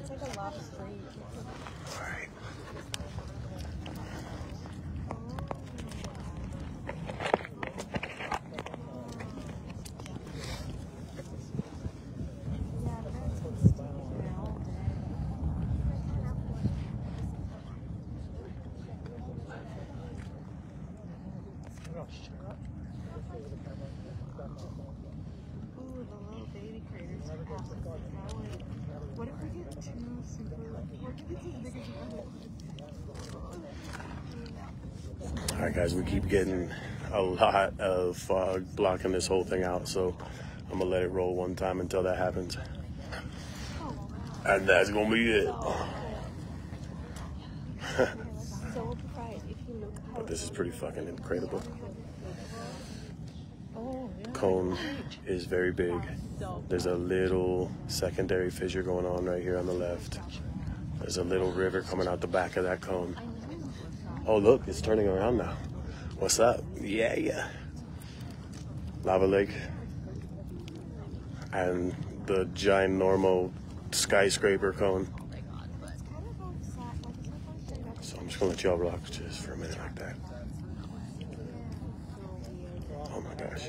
It's like a lot of street. All right. Yeah, the parents can stay here all day. Ooh, the little baby craters are awesome. That would- What if we get two super? What if it's as big as you All right, guys, we keep getting a lot of fog blocking this whole thing out, so I'm gonna let it roll one time until that happens. And that's gonna be it. But this is pretty fucking incredible. Cone is very big. There's a little secondary fissure going on right here on the left. There's a little river coming out the back of that cone. Oh, look, it's turning around now. What's up? Yeah, yeah. Lava Lake. And the giant normal skyscraper cone. So I'm just gonna let y'all rock just for a minute like that. Oh my gosh.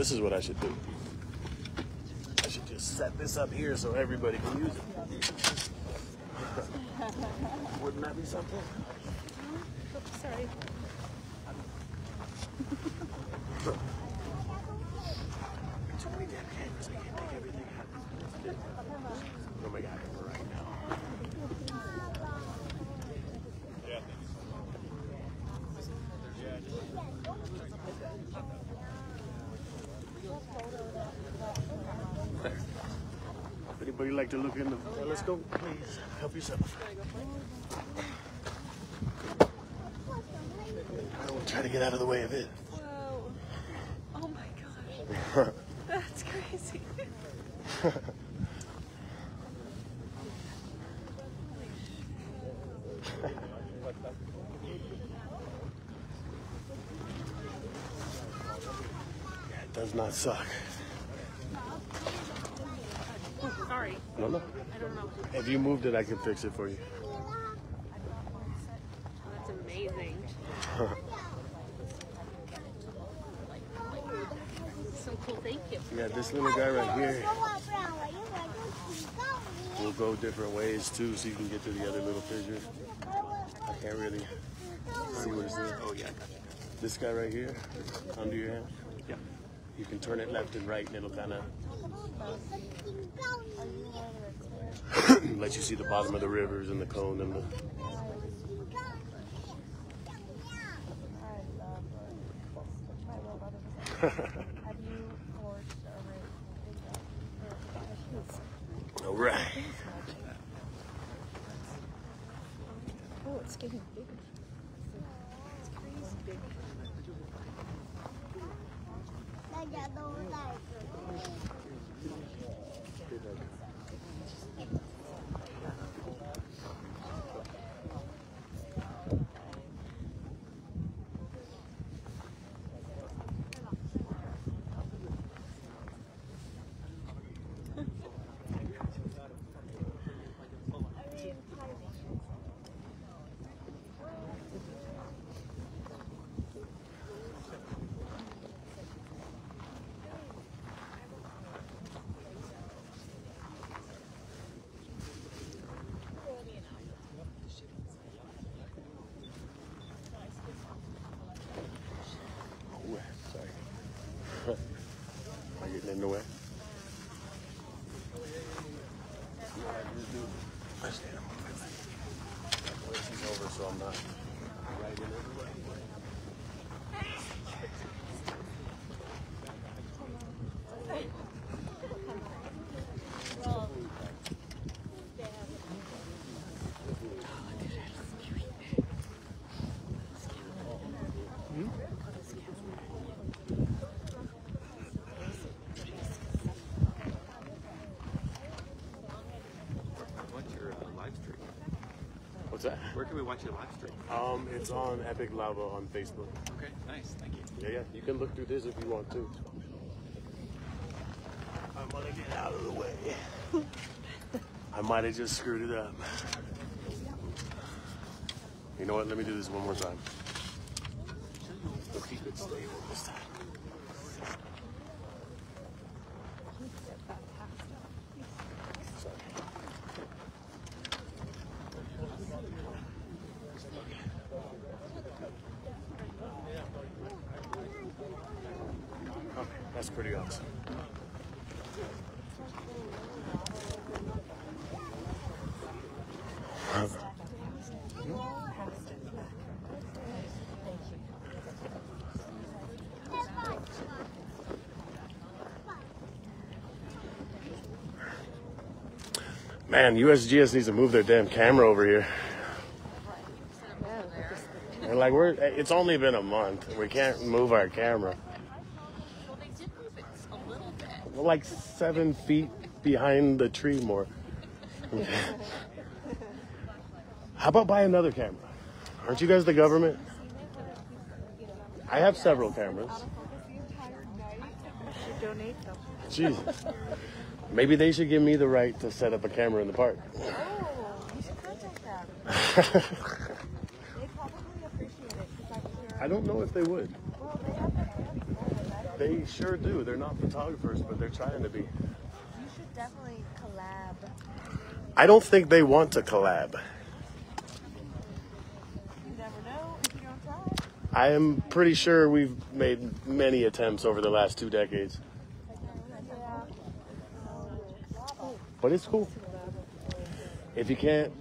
this is what I should do. I should just set this up here so everybody can use it. Wouldn't that be something? Sorry. Too many damn cameras, I can't take everything out. Oh my god, right now. Anybody like to look in the telescope? Please help yourself. I will try to get out of the way of it. Whoa. Oh my gosh. That's crazy. Yeah, it does not suck. Sorry. No, no. I don't know. If you moved it, I can fix it for you. That's amazing. So cool. Thank you. Yeah, this little guy right here will go different ways too, so you can get to the other little fissure. I can't really see what it's doing. Oh yeah, I got. This guy right here, under your hand. Yeah. You can turn it left and right, and it'll kind of let you see the bottom of the rivers and the cone and the. All right. Oh, it's getting bigger. It's crazy big. Ooh, sorry. Am In the way? I stand on my leg. This is over, so I'm not right in it. Watch your uh, live stream. What's that? Where can we watch your live stream? Um, it's on Epic Lava on Facebook. Okay, nice. Thank you. Yeah, yeah. You can look through this if you want to. I'm gonna get out of the way. I might have just screwed it up. You know what? Let me do this one more time. We'll keep it stable this time. Sorry. Okay, that's pretty awesome. Man, USGS needs to move their damn camera over here. They're like, we're. It's only been a month. We can't move our camera. Well, they did move it a little bit. Like seven feet behind the tree more. How about buy another camera? Aren't you guys the government? I have several cameras. Jesus. Maybe they should give me the right to set up a camera in the park. Oh, you should contact them. They probably appreciate it because I'm. I don't know if they would. Well, they have the They sure do. They're not photographers, but they're trying to be. You should definitely collab. I don't think they want to collab. You never know if you don't try. I am pretty sure we've made many attempts over the last two decades. But it's cool. If you can't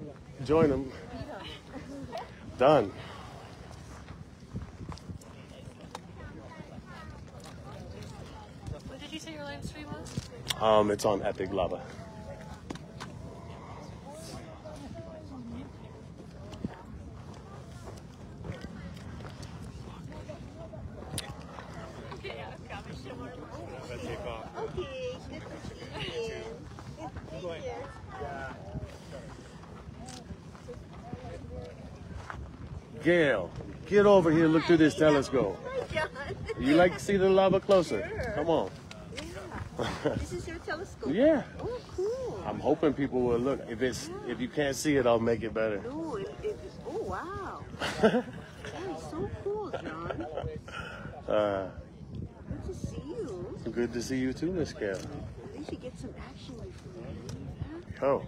join them, done. What did you say your live stream was? Um, it's on Epic Lava. Okay, good to see you. Thank you. Gail, get over here. Look through this telescope. John. You like to see the lava closer? Sure. Come on. Yeah. This is your telescope. Yeah. Oh, cool. I'm hoping people will look. If it's if you can't see it, I'll make it better. No, it, it, oh, wow. That is so cool, John. Uh, Good to see you. good to see you too, Miss. At least you get some action before huh? Oh,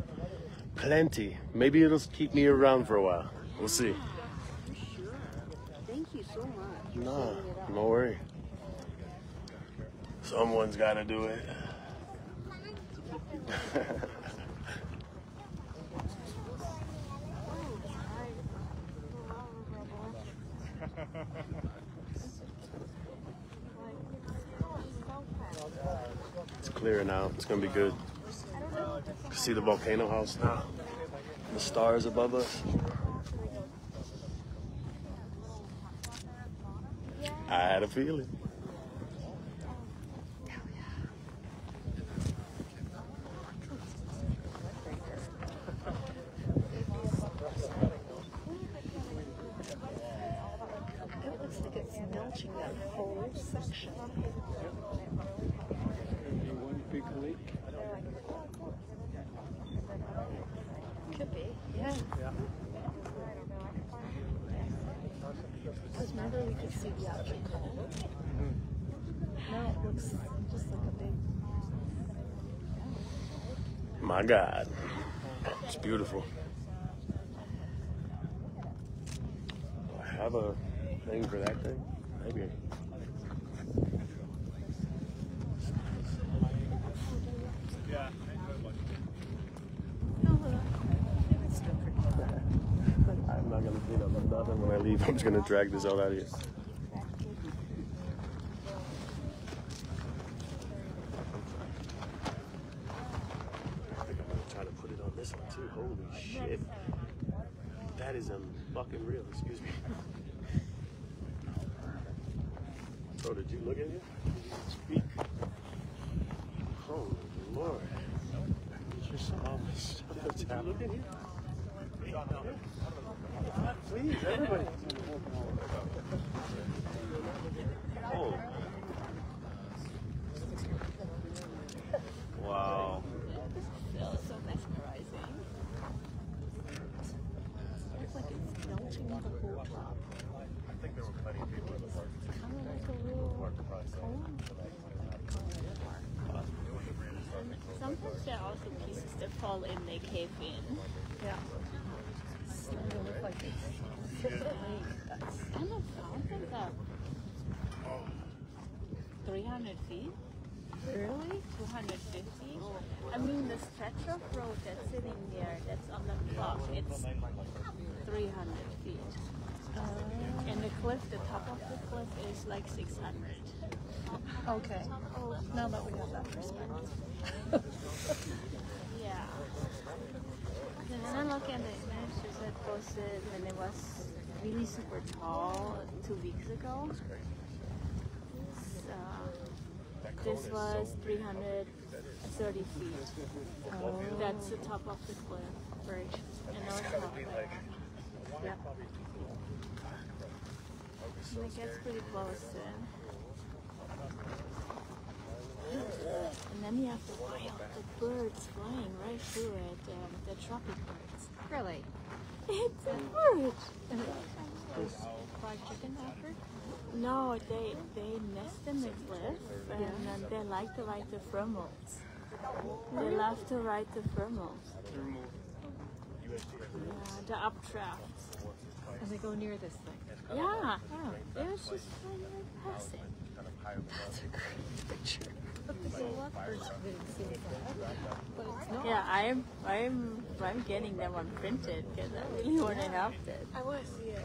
plenty. Maybe it'll keep me around for a while. We'll see. For sure. Thank you so much. for No, no worry. Someone's got to do it. It's clear now. It's gonna be good. See the volcano house now. The stars above us. Had a feeling. Melting that whole section. Could be, yeah remember we could see the actual cone. Now it looks just like a big. My God. It's beautiful. I have a thing for that thing? Maybe. No, it's still pretty. I'm not gonna clean up nothing when I leave. I'm just gonna drag this out out of here. I think I'm gonna try to put it on this one too. Holy shit. That is um fucking real, excuse me. Bro, did you look at it? Did you speak? Holy lord. Just almost what's happening. Please, everybody. Oh. Wow. Feels so mesmerizing. Looks like it's melting the whole top. Kind of like a little cone. Sometimes there are also pieces that fall in, they cave in. Yeah. It's gonna look like it's And the fountains are 300 feet, really. 250. I mean, the stretch of road that's sitting there, that's on the clock, it's 300 feet. Oh. And the cliff, the top of the cliff is like 600. Okay. Now that we have that perspective. Yeah. And then I look at the images that posted when it was really super tall two weeks ago. This was 330 feet. That's the top of the cliff. Right. And I was not Yeah. And it gets pretty close then. And then you have the wild, the birds flying right through it, um, the tropic birds. Really. It's a bird. This fried chicken after? No, they they nest in the cliff and then they like to ride the thermals. They love to ride the thermals. Yeah, the updrafts. And they go near this thing. Yeah, it was just flying right past it. That's a great picture. So what birds didn't see that? But it's not. Yeah, I'm I'm I'm getting them on printed because I really want to help it. I want to see it.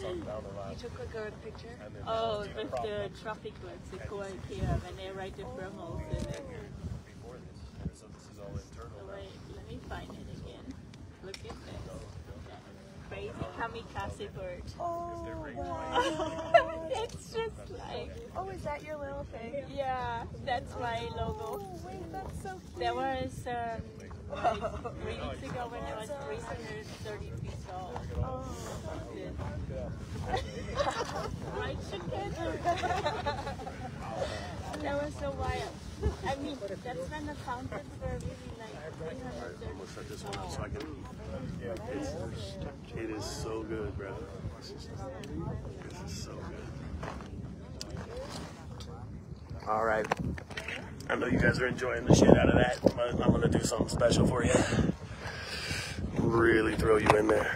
You took a good picture? Oh, with the tropic birds, the koa'e kea, when they ride the thermals in it. Oh, wait, let me find it again. Look at this. Crazy kamikaze bird. Oh, wow. it's just like, oh, is that your little thing? yeah, that's my logo. Oh, wait, that's so cute. There was um, like three weeks ago when I was 330 feet tall. Oh. Chicken. that was so wild. I mean, that's when the fountains were really like 330 I'm this one up so. I can. It's, it is so good, bro. This is, this is so good. All right. I know you guys are enjoying the shit out of that, but I'm gonna do something special for you. Really throw you in there.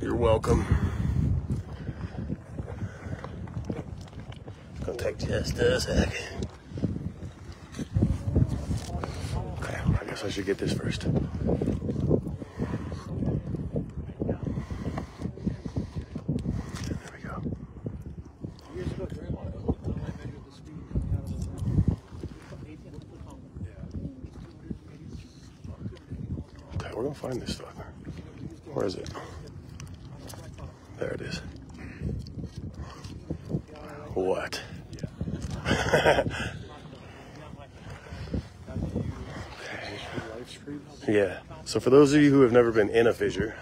You're welcome. It's gonna take just a second. Okay, I guess I should get this first. Find this fucker. Where is it? There it is. What? yeah. So for those of you who have never been in a fissure,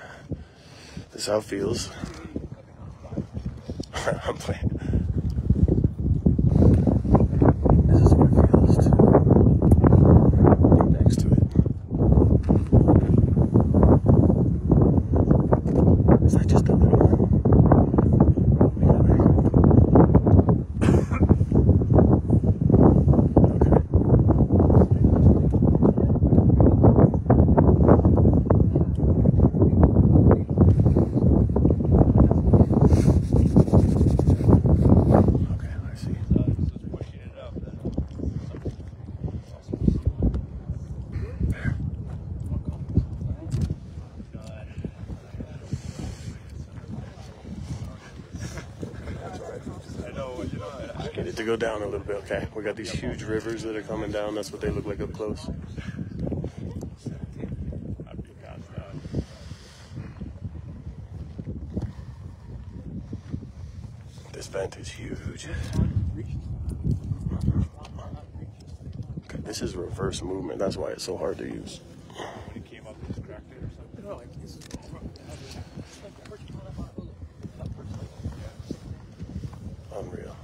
this is how it feels. I'm playing. This is what it feels to be next to it. Is that just a little one? Okay. Okay, I see. Just Get it to go down a little bit, okay? We got these huge rivers that are coming down. That's what they look like up close. This vent is huge. Okay, this is reverse movement. That's why it's so hard to use. Unreal.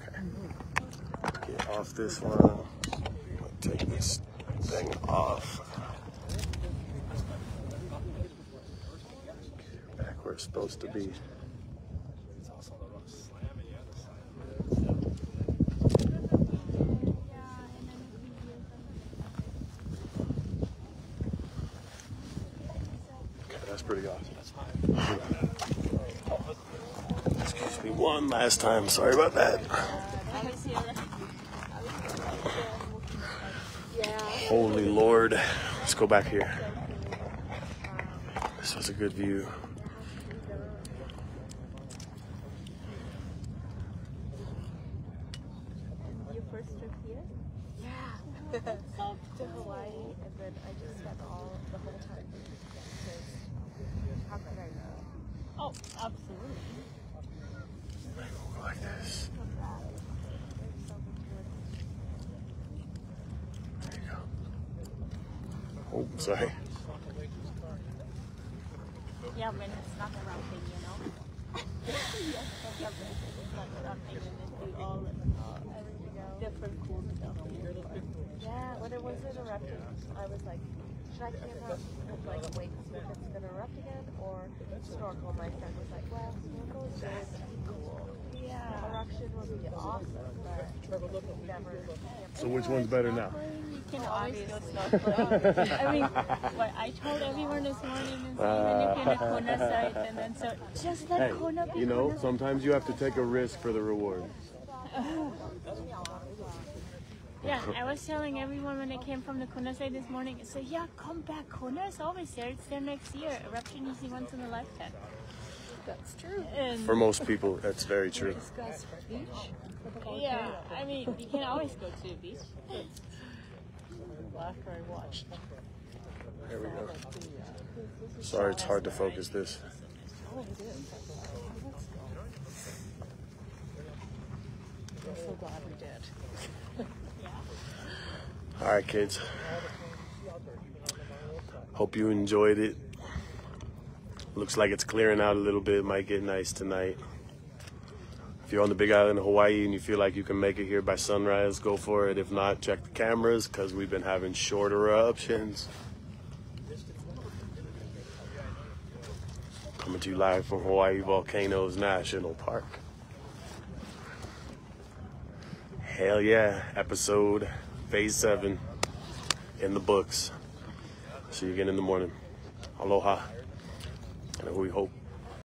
Okay. Get off this one. Take this thing off. Back where it's supposed to be. That's pretty awesome. Excuse me one last time. Sorry about that. Holy Lord. Let's go back here. This was a good view. Your first trip here? Yeah. to Hawaii, and then I just spent all the whole time because how could I know? Oh, absolutely. Go like this. There you go. Oh, sorry. Yeah, when it's not a round thing, you know. yeah, when it's not a round thing, and then do all different cool stuff. Yeah, when it was I was like, should I and like wait to see if it's gonna erupt again or snorkel? My friend was like, well, snorkel is really cool. Yeah, eruption would be awesome, but never. So which one's better now? You can always go snorkeling. I mean, what I told everyone this morning is even if you're in the Kona site, and then so just let Hey, Kona be you know, Kona. sometimes you have to take a risk for the reward. Yeah, I was telling everyone when I came from the Kona site this morning, so yeah, come back. Kona is always there. It's there next year. Eruption is the once in a lifetime. That's true. And For most people, that's very true. Beach. yeah, I mean, you can always go to the beach. After I watched There we go. Sorry, it's hard to focus this. Oh, it is. I'm so glad we did. All right, kids. Hope you enjoyed it. Looks like it's clearing out a little bit. Might get nice tonight. If you're on the Big Island of Hawaii and you feel like you can make it here by sunrise, go for it. If not, check the cameras because we've been having short eruptions. Coming to you live from Hawaii Volcanoes National Park. Hell yeah, episode phase seven in the books. See you again in the morning. Aloha. And we hope